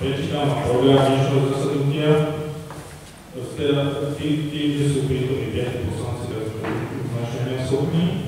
prečítam program dnešného zasadnutia. Tým, tým, že sú prítomní 5 poslanci, tak sme schopní.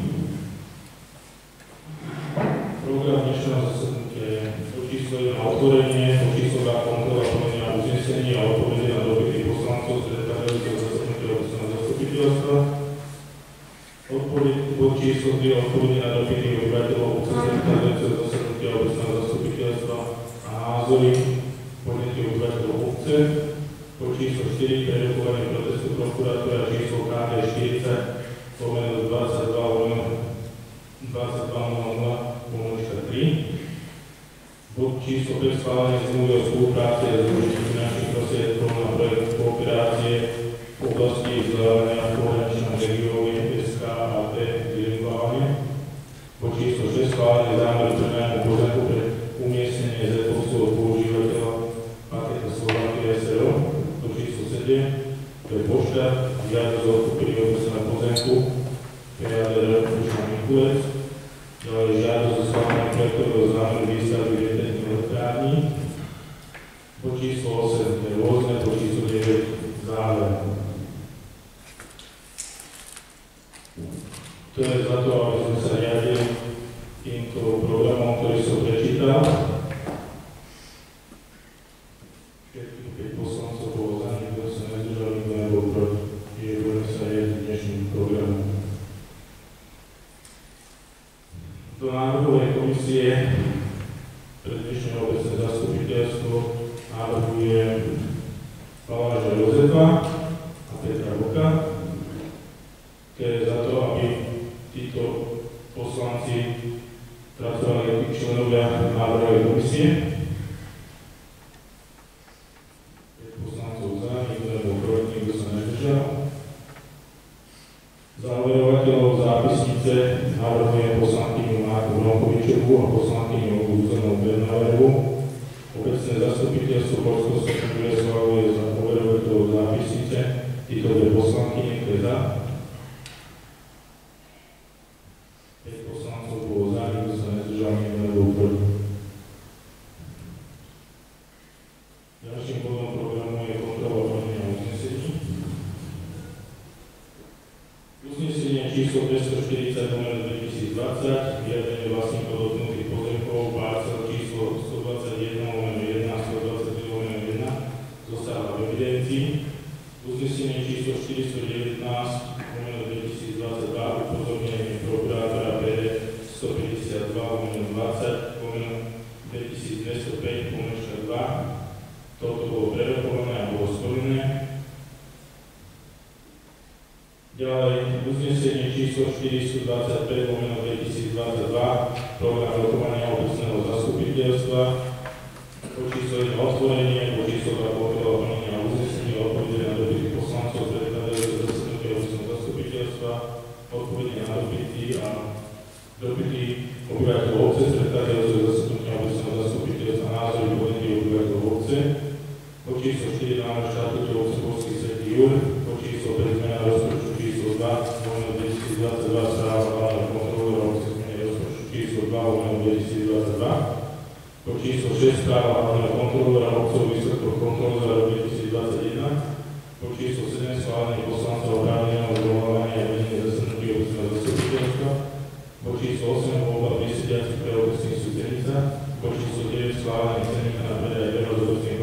To jest za to pracę, jeden własny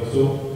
abençoe.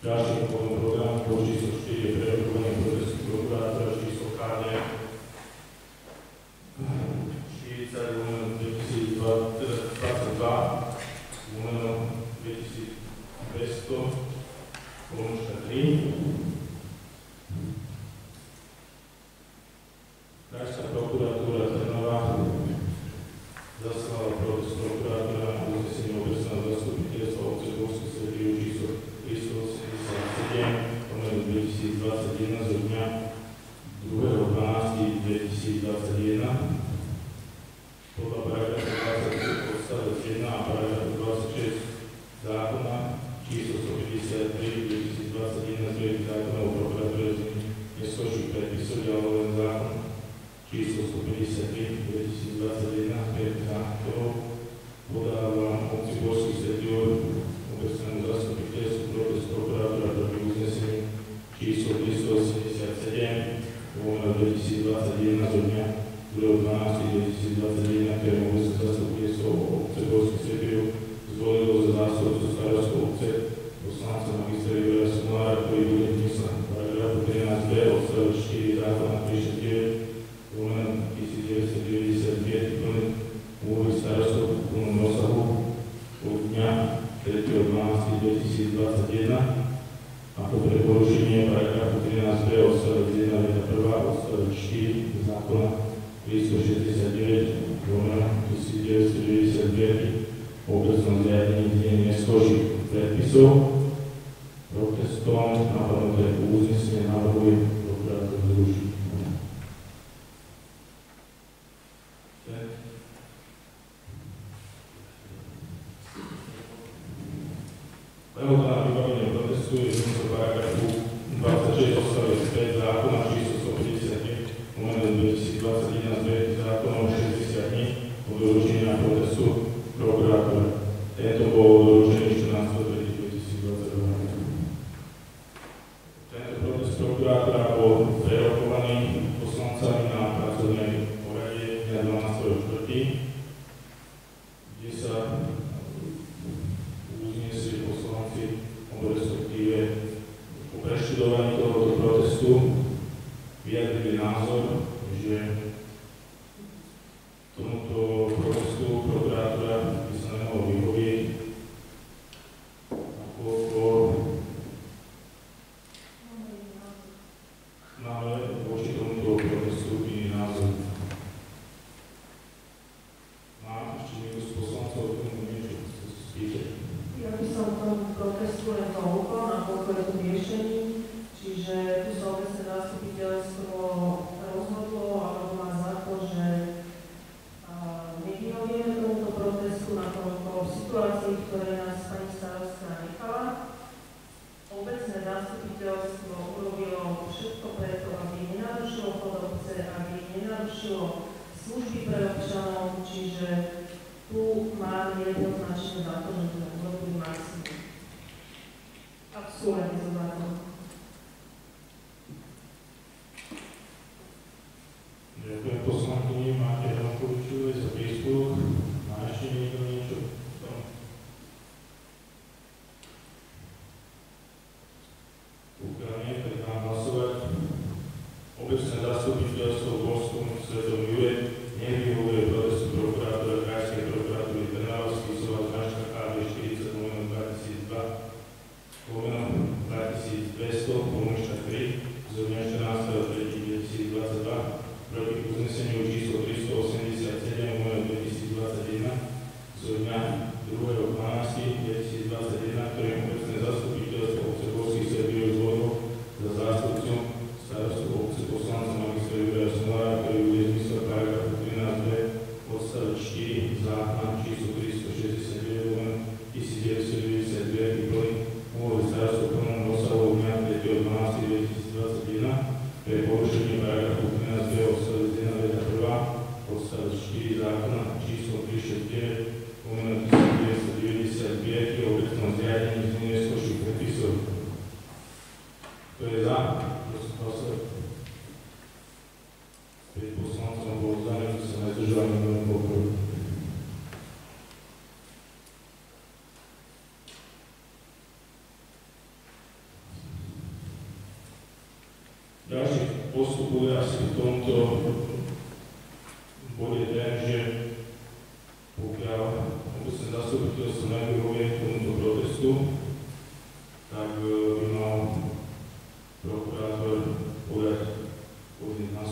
Ďalším bodom programu bod číslo 4 je prerokovanie profesí prokurátora.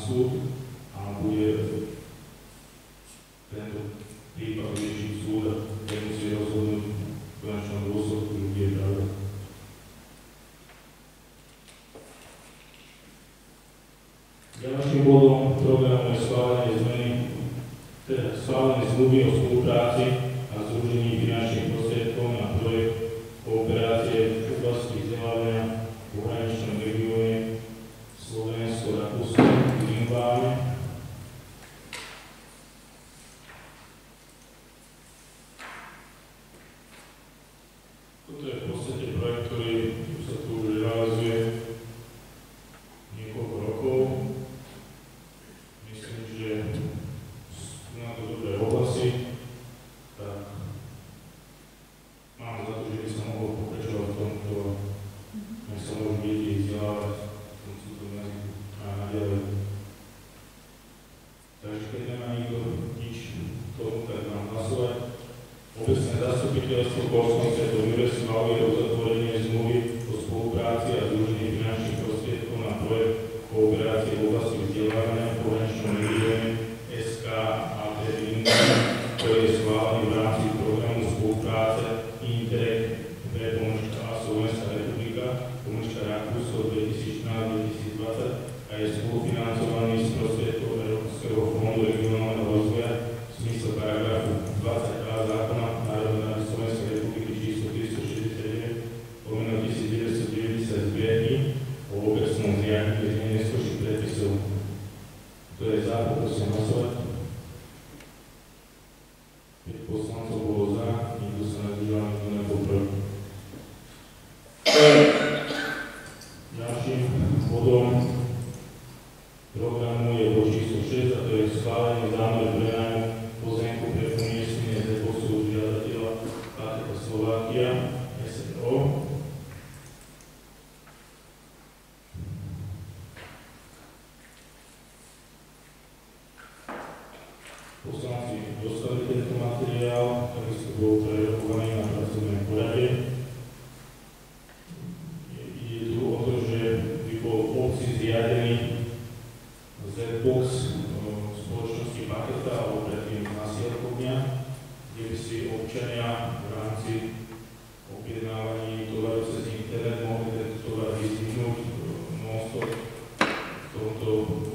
súd a bude tento prípad riešiť súd a nemusí rozhodnúť v našom dôsledku, kde je pravda. Ďalším bodom programu je schválenie zmeny, teda schválenie zmluvy o spolupráci do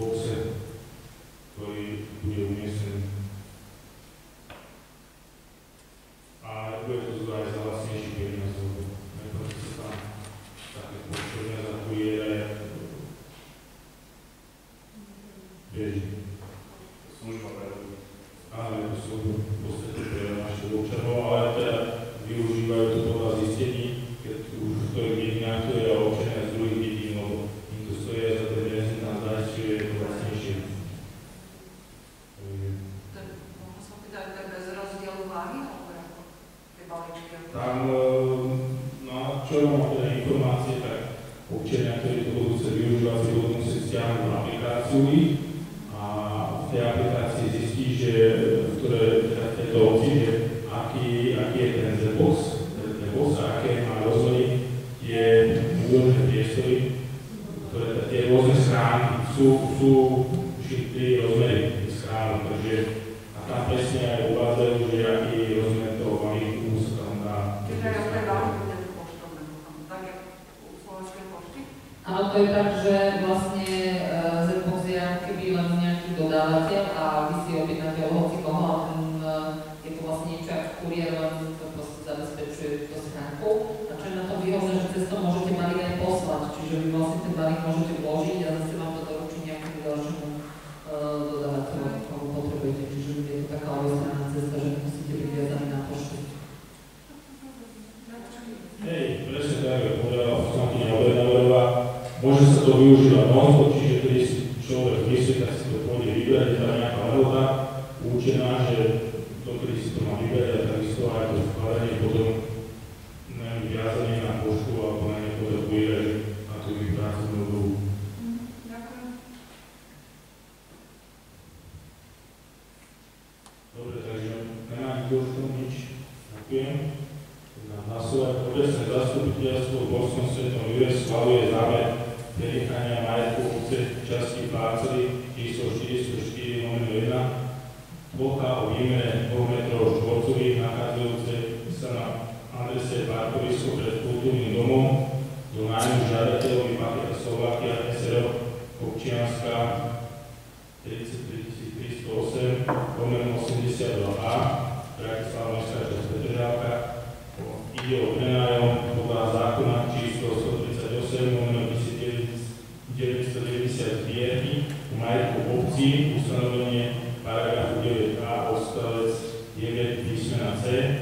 ten danych może hoci ustanovenie paragrafu 9a odstavec 9 písmena C.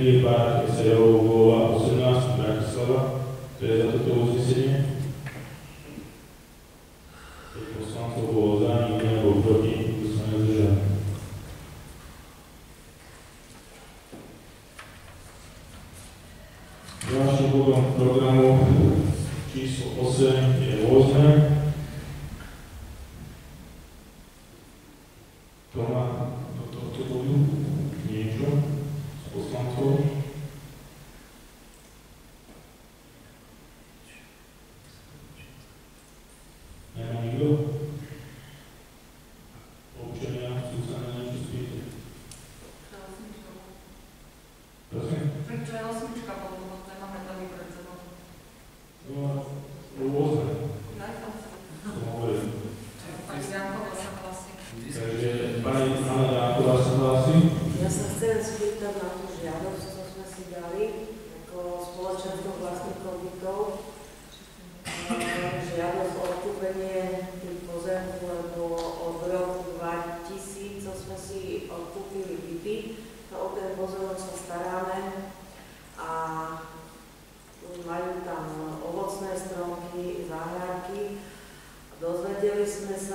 hii park iseleo ugo wa kusema Bratislava, tuweza kutoa usisini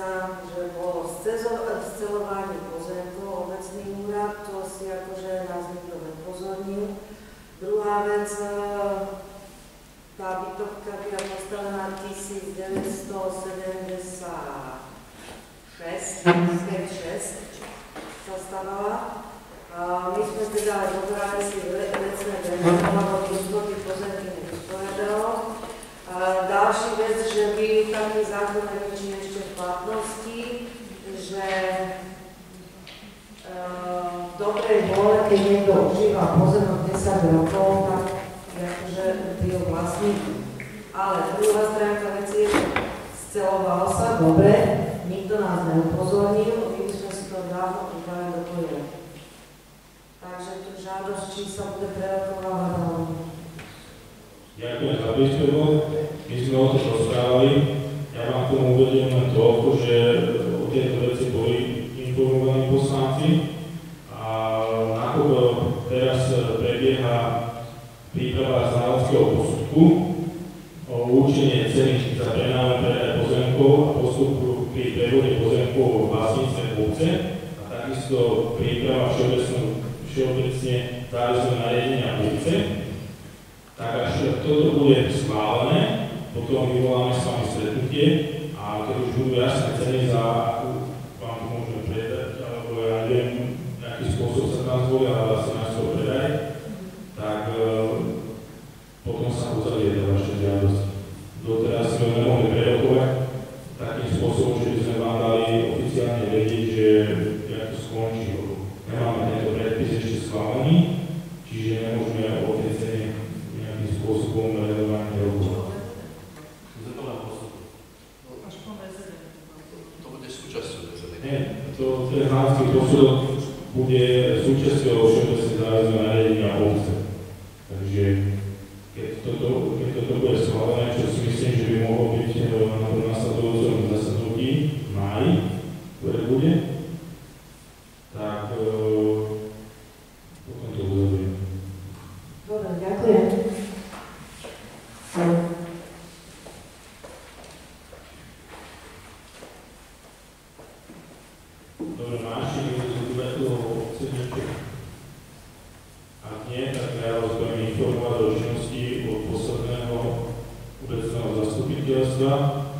sa, že bolo scelovanie pozemkov, obecný úrad, to si akože nás nikto nepozornil. Druhá vec, e, tá bytovka byla postavená 1976, 6 sa stávala. A my sme teda zobrali si ve- vecné vedomie, lebo nikto tie pozemky nevysporiadal. A ďalší vec, že by taký zákon v platnosti, že e, v dobrej vole, keď niekto užíva pozemok 10 rokov, tak je akože by ho vlastník. Ale druhá stránka veci je, že sceloval sa, dobre, nikto nás neupozornil, my sme si to dávno pripravili do poriadku. Takže tu žiadosť, či sa bude prerokovávať, alebo Ďakujem za príspevok. My sme o tom rozprávali. Ja vám k tomu uvediem len toľko, že o tieto veci boli informovaní poslanci a nakoľko teraz prebieha príprava znaleckého posudku o určenie ceny za prenajom predaj pozemkov a postupu pri prevode pozemkov vo vlastníctve obce a takisto príprava všeobecne, všeobecne záväzného nariadenia obce. Tak až toto bude schválené, potom vyvoláme s vami stretnutie a keď už budú jasné ceny, za vám to môžeme predať, alebo ja neviem, aký spôsob sa tam zvolia, ale asi nás to predaj, tak e, potom sa uzavrie tá vaša žiadosť. Doteraz sme ju nemohli prerokovať takým spôsobom, že by sme vám dali oficiálne vedieť, že jak to skončí. lebo Nemáme tento predpis ešte schválený, čiže nemôžeme o tej cene nejakým spôsobom relevantne rokovať. Sme to len postup. Až po VZD. To bude súčasťou VZD. Nie, to ten znalecký posudok bude súčasťou všeobecne záväzného nariadenia obce. Takže keď toto, keď toto bude schválené, čo si myslím, že by mohlo byť eh, na tom nasledujúcom zasadnutí v máji, ktoré bude, tak eh, potom to uzavrieme. Dobre, ďakujem. Dobre, máš niekto z obyvateľov obce niečo? Ak nie, tak ja vás budem informovať o činnosti od posledného obecného zastupiteľstva. A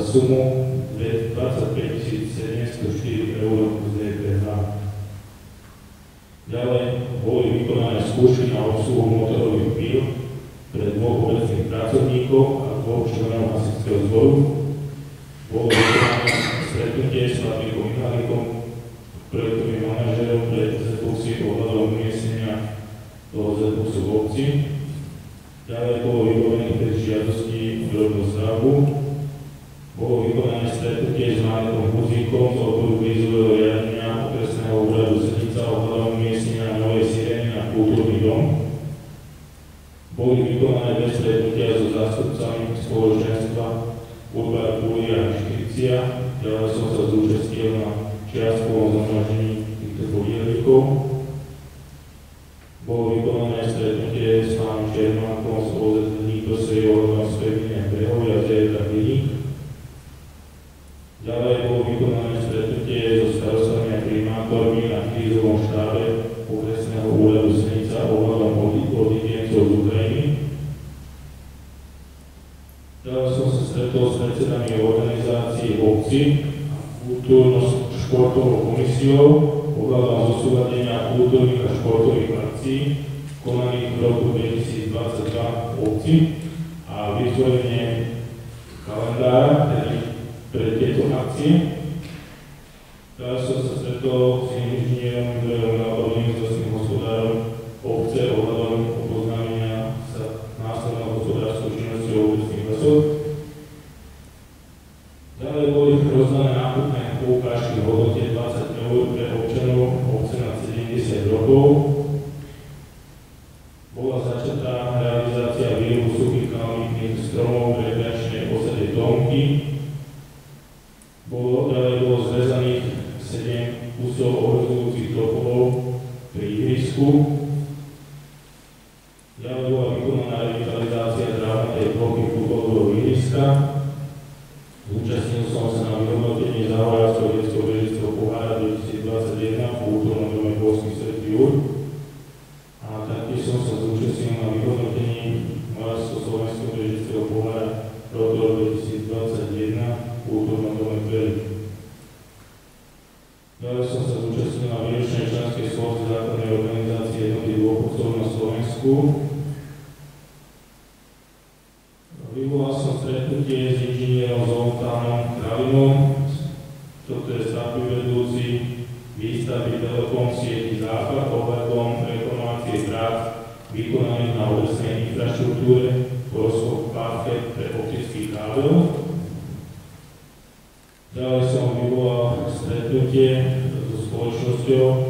za sumu 25 704 eur z DPH. Ďalej boli vykonané skúšky na obsluhu motorových píl pre dvoch obecných pracovníkov a dvoch členov hasičského zboru. Bolo vykonané stretnutie s Patrikom Michalikom, projektovým manažerom pre ZPUSy ohľadom umiestnenia toho ZPUSu v obci. Ďalej bolo vybavených 5 žiadostí o drobnú Luiz kultúrnych a športových akcií konaných v roku 2022 v obci a vytvorenie kalendára pre tieto akcie. Teraz som sa stretol Vyvolal som stretnutie s inžinierom Zoltánom Kravinom, toto je stavby vedúci výstavy Telekom sieti Západ ohľadom reklamácie prác vykonaných na obecnej infraštruktúre Polskov parke pre optický kábel. Ďalej som vyvolal stretnutie so spoločnosťou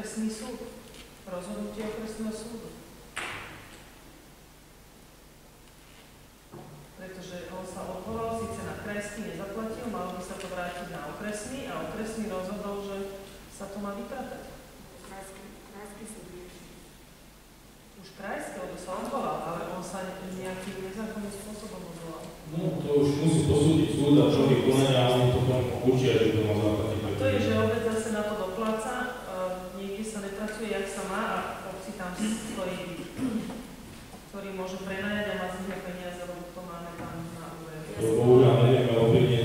okresný súd, rozhodnutie okresného súdu. Pretože on sa odvolal, síce na krajský nezaplatil, malo by sa to vrátiť na okresný a okresný rozhodol, že sa to má vypratať. Krajský, súd Už krajský, lebo sa odvolal, ale on sa nejakým nezákonným spôsobom odvolal. No, to už musí posúdiť súd a čo vykonania, a oni potom určia, že to má zaplatiť. To je, že obec vlastne tam stojí, ktorý môžu prenajať a vlastne peniaze, lebo to máme tam na úver. Lebo ja neviem, ale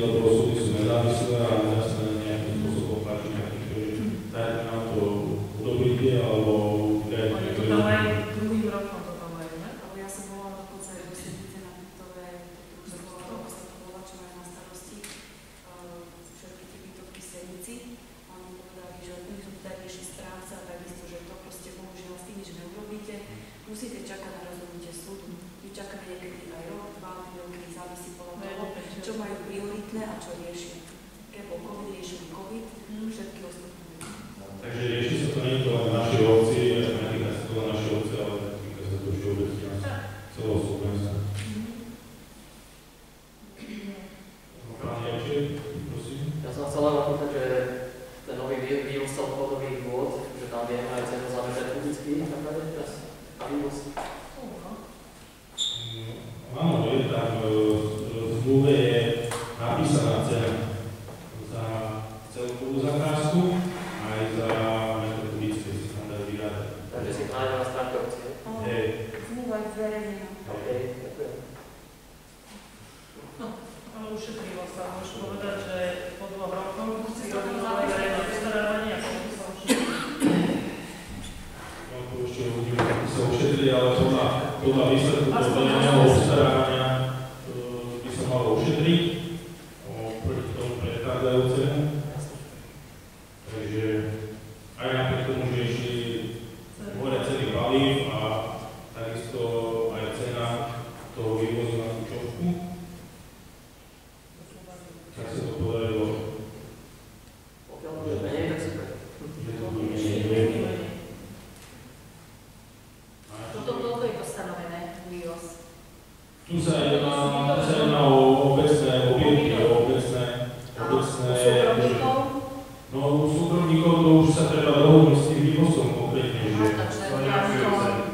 No u súkromníkov to už sa treba dohodnúť s tým vývozom konkrétne, že no,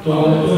to, to, to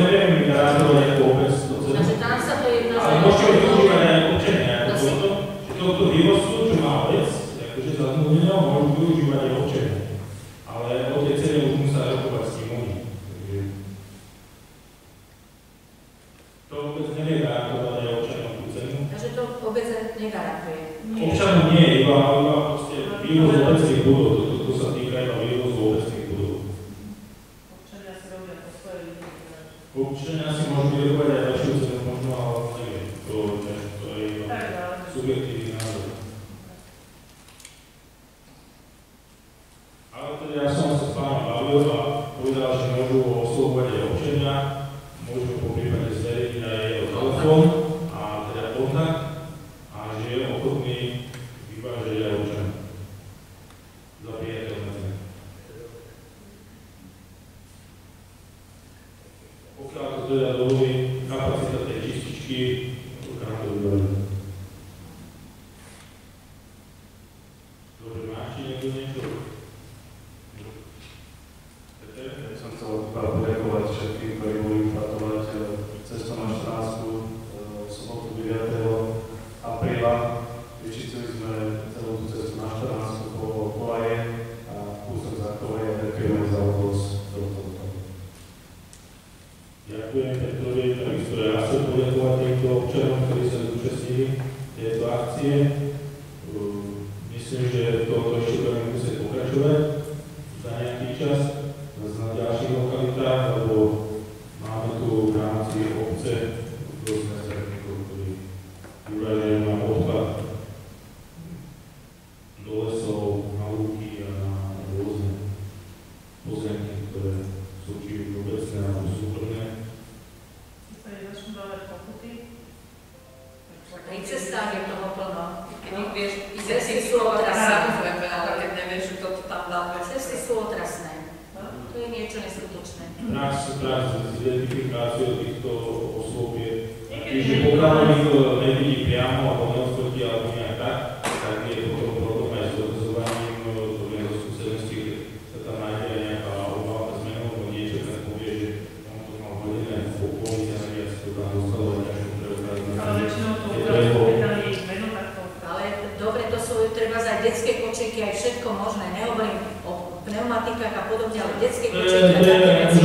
detské kočeky, aj všetko možné, nehovorím o pneumatikách a podobne, ale detské kočeky a také veci.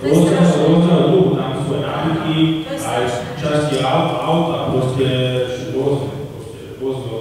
To je strašné. to je tam sú aj nábytky, aj časti aut, aut a proste rôzne, proste rôzne